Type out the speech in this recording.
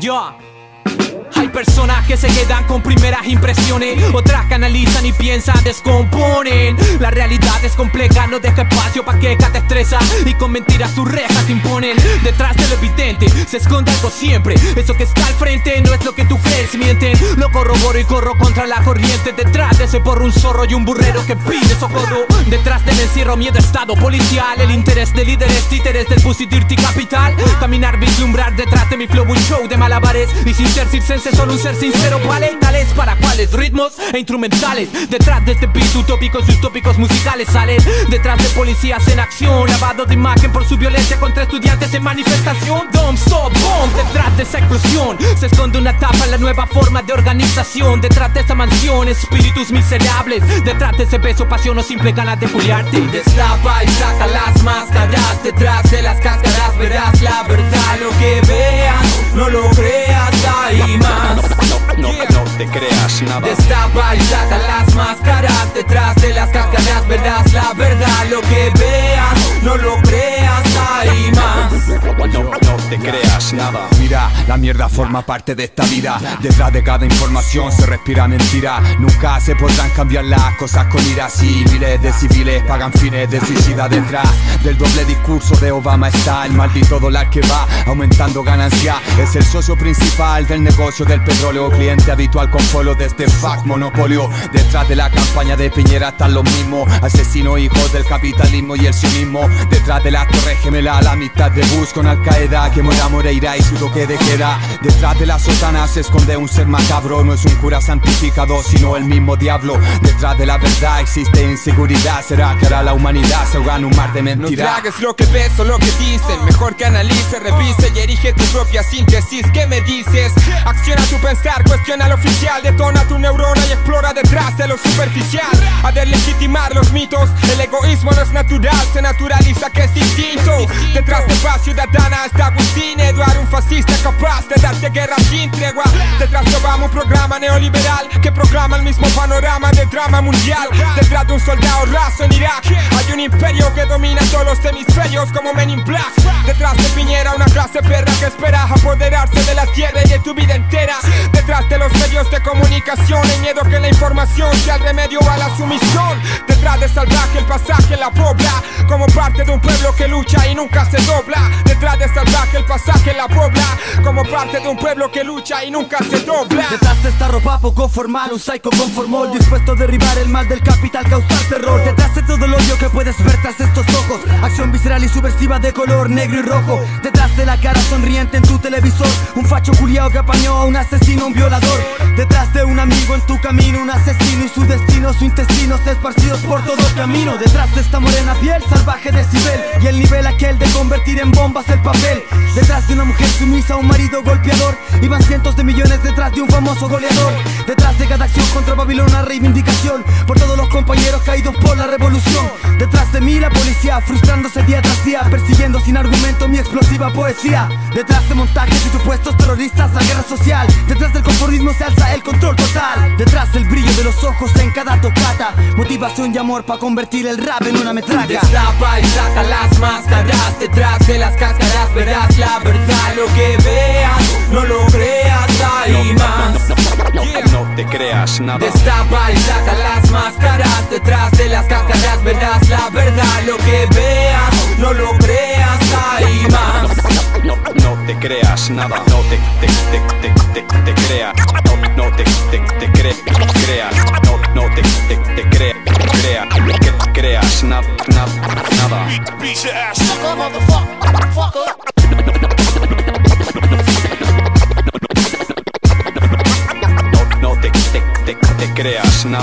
Yeah. Personas que se quedan con primeras impresiones, otras que analizan y piensan, descomponen. La realidad es compleja, no deja espacio para que te estresa y con mentiras sus rejas te imponen. Detrás de lo evidente se esconde algo siempre. Eso que está al frente no es lo que tú crees, mienten. Lo corroboro y corro contra la corriente. Detrás de ese porro un zorro y un burrero que pide socorro. Detrás del encierro, miedo, estado policial. El interés de líderes, títeres del Pussy Dirty Capital. Caminar, vislumbrar detrás de mi flow, un show de malabares y sin ser circense solo un ser sincero ¿Cuáles tales para cuáles ritmos e instrumentales. Detrás de este beat utópico sus tópicos musicales salen. Detrás de policías en acción Lavado de imagen por su violencia contra estudiantes en manifestación. Don't stop, bomb Detrás de esa explosión Se esconde una tapa la nueva forma de organización. Detrás de esa mansión espíritus miserables. Detrás de ese beso, pasión o simple ganas de culiarte. Destapa y saca las máscaras. Detrás de las cáscaras verás la verdad te creas nada. Destapa y saca las máscaras Detrás de las cáscaras verás la verdad Lo que veas, no lo creas, hay más no, no te creas nada. La mierda forma parte de esta vida. Detrás de cada información se respira mentira. Nunca se podrán cambiar las cosas con ira. Si miles de civiles pagan fines de suicida detrás del doble discurso de Obama está el maldito dólar que va aumentando ganancia. Es el socio principal del negocio del petróleo, cliente habitual con pueblo de este fuck monopolio. Detrás de la campaña de Piñera están los mismos asesinos hijos del capitalismo y el sionismo. Detrás de la torre gemela, la mitad de bus con Al Qaeda que muera Moreira y su toque de queda. Detrás de la sotana se esconde un ser macabro, no es un cura santificado, sino el mismo diablo. Detrás de la verdad existe inseguridad, será que ahora la humanidad se ahoga en un mar de mentiras. No tragues lo que ves o lo que dicen, mejor que analice, revise y erige tu propia síntesis. ¿Qué me dices? Acciona tu pensar, cuestiona lo oficial, detona tu neurona y explora detrás de lo superficial. A deslegitimar los mitos, el egoísmo no es natural, se naturaliza que es distinto. Detrás de paz ciudadana está Agustín Eduardo, un fascista capaz de darte guerra sin tregua. Detrás de Obama, un programa neoliberal que proclama el mismo panorama de drama mundial. Detrás de un soldado raso en Irak, hay un imperio que domina todos los hemisferios como Men in Black. Detrás de Piñera, una clase perra que espera apoderarse de la tierra y de tu vida entera. Medios de comunicación, hay miedo que la información sea el remedio a la sumisión. Detrás de salvaje, el pasaje la pobla, como parte de un pueblo que lucha y nunca se dobla. Detrás de salvaje, el pasaje la pobla, como parte de un pueblo que lucha y nunca se dobla. Detrás de esta ropa poco formal, un psycho con formol Dispuesto a derribar el mal del capital, causar terror Detrás de todo el odio que puedes ver tras estos ojos Acción visceral y subversiva de color negro y rojo Detrás de la cara sonriente en tu televisor Un facho culiao que apañó a un asesino, un violador Detrás de un amigo en tu camino, un asesino y su destino Su intestinos esparcidos por todo camino. Detrás de esta morena piel, salvaje decibel Y el nivel aquel de convertir en bombas el papel. Detrás de una mujer sumisa, un marido golpeador. Iban cientos de millones detrás de un famoso goleador. Detrás de cada acción contra Babilón una reivindicación. Por todos los compañeros caídos por la revolución. Detrás de mí la policía frustrándose día tras día. Persiguiendo sin argumento mi explosiva poesía. Detrás de montajes y supuestos terroristas la guerra social. Detrás del conformismo se alza el control total. Detrás del brillo de los ojos en cada tocata Motivación y amor para convertir el rap en una metraca Destapa y saca las máscaras Detrás de las cáscaras verás la verdad Lo que veas, no lo creas, hay más No te creas nada. Destapa y saca las máscaras Detrás de las cáscaras verás la verdad Lo que veas, no lo creas, hay más No, no te creas nada. No te, te, te, te, te, te creas. No, no te, te, te cre, creas. No,